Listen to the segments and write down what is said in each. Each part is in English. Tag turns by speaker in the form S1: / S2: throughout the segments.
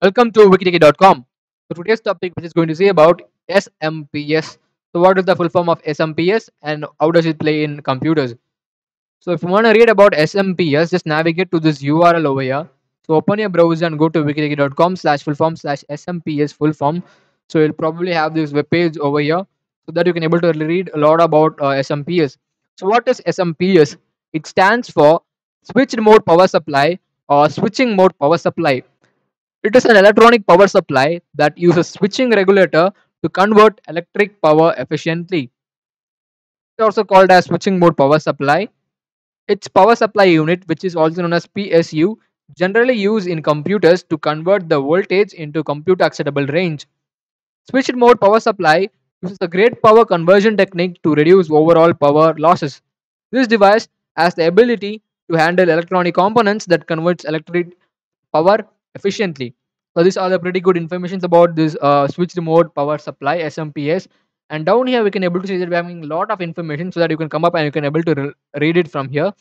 S1: Welcome to wikitechy.com. So today's topic which is going to say about SMPS. So what is the full form of SMPS and how does it play in computers? So if you want to read about SMPS, just navigate to this URL over here. So open your browser and go to wikitechy.com slash full form slash SMPS full form. So you'll probably have this web page over here so that you can able to read a lot about uh, SMPS. So what is SMPS? It stands for switched mode power supply or switching mode power supply. It is an electronic power supply that uses switching regulator to convert electric power efficiently. It's also called as switching mode power supply. Its power supply unit, which is also known as PSU, generally used in computers to convert the voltage into computer acceptable range. Switched mode power supply uses a great power conversion technique to reduce overall power losses. This device has the ability to handle electronic components that converts electric power efficiently. So these are the pretty good informations about this uh, switched mode power supply SMPS. And down here we can able to see that we're having a lot of information so that you can come up and you can able to re- read it from here.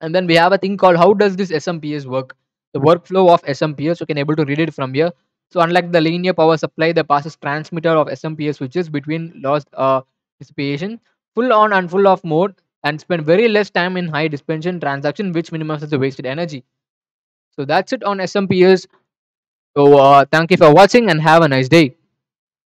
S1: And then we have a thing called how does this SMPS work? The workflow of SMPS. You can able to read it from here. So unlike the linear power supply, that passes transistor of SMPS switches between lost uh, dissipation, full on and full off mode, and spend very less time in high dissipation transaction, which minimizes the wasted energy. So that's it on SMPS. So uh, thank you for watching and have a nice day.